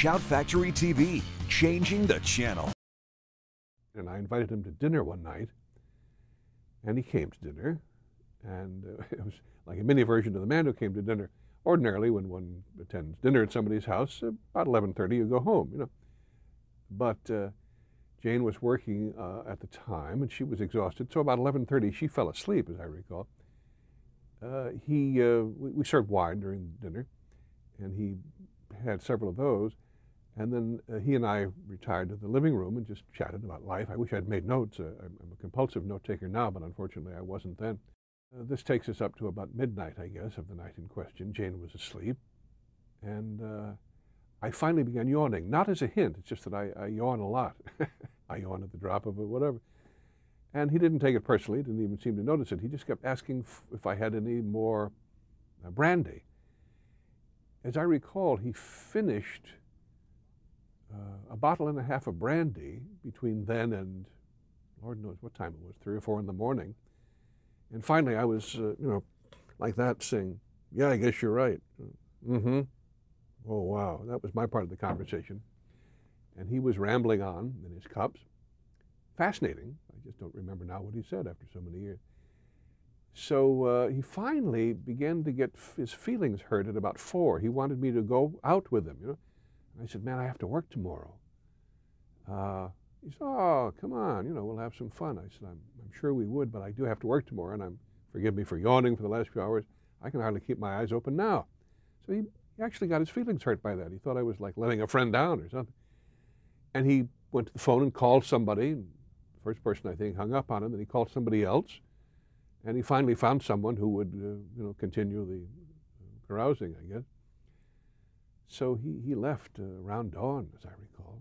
Shout Factory TV, changing the channel. And I invited him to dinner one night, and he came to dinner, and uh, it was like a mini version of the man who came to dinner. Ordinarily, when one attends dinner at somebody's house, about 11:30, you go home, you know. But uh, Jane was working uh, at the time, and she was exhausted. So about 11:30, she fell asleep, as I recall. Uh, he, uh, we, we, served wine during dinner, and he had several of those. And then uh, he and I retired to the living room and just chatted about life. I wish I'd made notes. Uh, I'm a compulsive note taker now, but unfortunately I wasn't then. Uh, this takes us up to about midnight, I guess, of the night in question. Jane was asleep. And uh, I finally began yawning, not as a hint, it's just that I, I yawn a lot. I yawn at the drop of it, whatever. And he didn't take it personally, didn't even seem to notice it. He just kept asking if I had any more uh, brandy. As I recall, he finished uh, a bottle and a half of brandy between then and Lord knows what time it was, three or four in the morning. And finally, I was, uh, you know, like that, saying, "Yeah, I guess you're right." Mm-hmm. Oh wow, that was my part of the conversation. And he was rambling on in his cups. Fascinating. I just don't remember now what he said after so many years. So uh, he finally began to get his feelings hurt at about four. He wanted me to go out with him. You know, I said, "Man, I have to work tomorrow." Uh, he said, "Oh, come on, you know, we'll have some fun." I said, "I'm, I'm sure we would, but I do have to work tomorrow, and I'm forgive me for yawning for the last few hours. I can hardly keep my eyes open now." So he, actually got his feelings hurt by that. He thought I was like letting a friend down or something. And he went to the phone and called somebody. The first person I think hung up on him. Then he called somebody else, and he finally found someone who would, uh, you know, continue the carousing, I guess. So he, he left uh, around dawn, as I recall.